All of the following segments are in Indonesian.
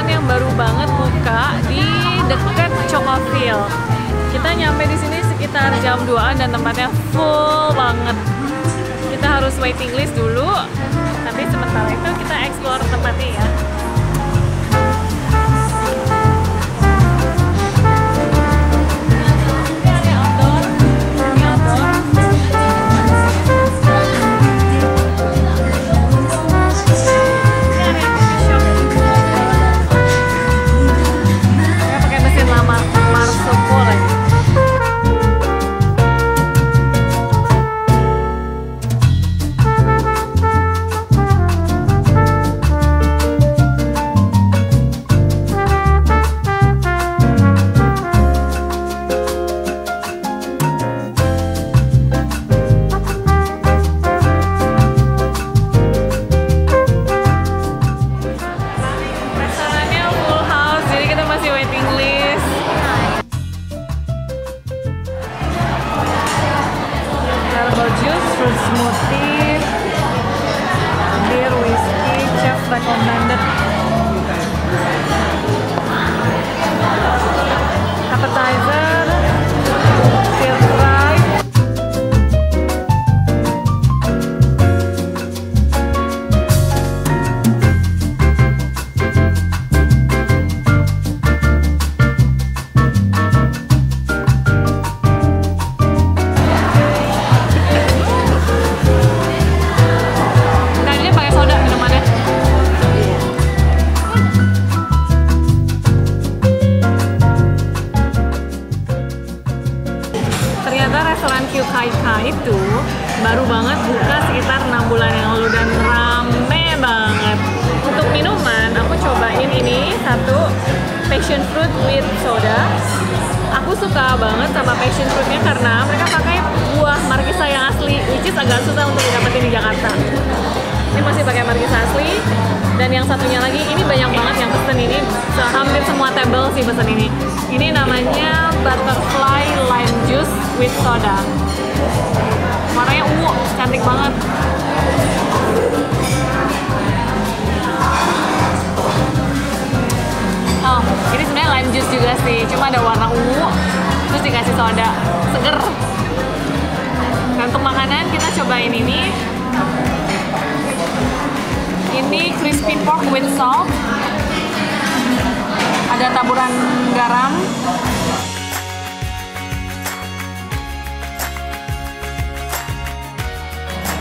restoran yang baru banget buka di dekat Cokofil. Kita nyampe di sini sekitar jam 2 dan tempatnya full banget. Kita harus waiting list dulu, tapi sementara itu kita explore tempatnya ya. Restoran Kai itu baru banget buka sekitar 6 bulan yang lalu dan rame banget. Untuk minuman, aku cobain ini satu passion fruit with soda. Aku suka banget sama passion fruitnya karena mereka pakai buah markisa yang asli, which is agak susah untuk didapetin di Jakarta. Ini masih pakai markisa asli. Dan yang satunya lagi, ini banyak banget Hampir semua table sih pesen ini. Ini namanya butterfly lime juice with soda. Warnanya ungu, cantik banget. Oh, ini sebenarnya lime juice juga sih, cuma ada warna ungu, terus dikasih soda, seger. Nah, untuk makanan kita cobain ini. Ini crispy pork with salt. Ada taburan garam.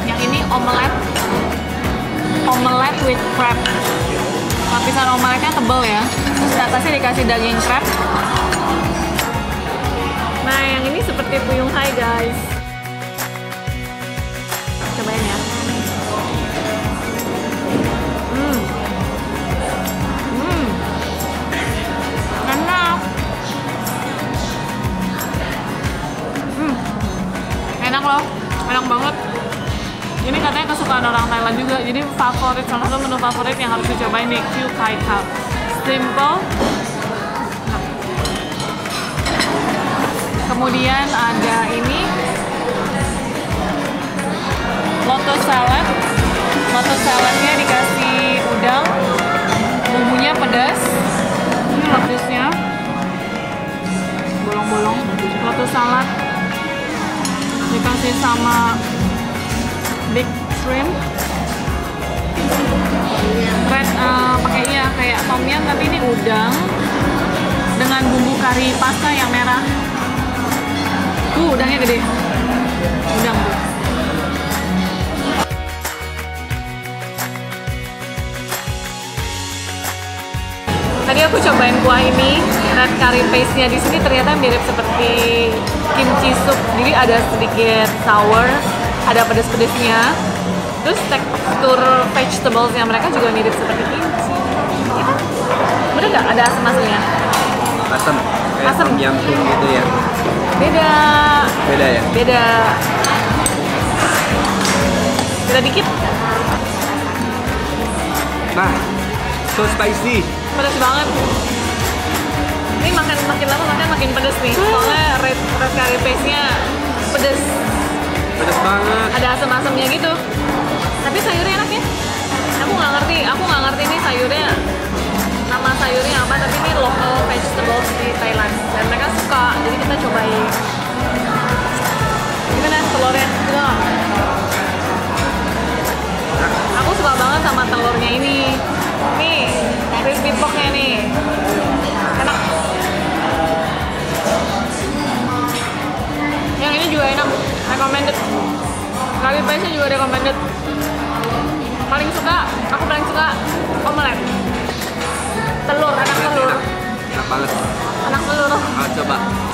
Yang ini omelet. Omelet with crab. Lapisan omeletnya tebel ya. Terus di atasnya dikasih daging crab. Nah, yang ini seperti puyung hai guys. Kesukaan orang Thailand juga. Jadi favorit salah satu menu favorit yang harus dicobain nih Q Kai Cup. Simple. Kemudian ada ini lotus salad. Lotus saladnya dikasih udang, bumbunya pedas. Ini lotusnya, bolong-bolong. Lotus salad dikasih sama big shrimp. Red uh, pakainya kayak tom yum tapi ini udang dengan bumbu kari pasta yang merah. Uh, udangnya gede. Udang. Tadi aku cobain kuah ini, red curry paste-nya di sini ternyata mirip seperti kimchi soup. Jadi ada sedikit sour, ada pedes-pedesnya. Terus tekstur vegetables-nya mereka juga mirip seperti kimchi. Kan? Bener nggak? Ada asam-asamnya? Asam. Kayak Asam. yum soup gitu ya. Beda. Beda ya? Beda. Beda dikit. Nah, so spicy. pedas banget ini makan makin lama makan makin pedas nih soalnya red red curry paste nya pedas Pedas banget. ada asam-asamnya gitu tapi sayurnya enak ya. Aku nggak ngerti aku nggak ngerti ini sayurnya nama sayurnya apa tapi ini local vegetables di Thailand. Dan mereka jadi kita cobain. Gimana telurnya? Suka nggak? aku suka banget sama telurnya ini. Nih crispy porknya nih. Enak. Yang ini juga enak. Recommended. Curry paste juga recommended 走吧。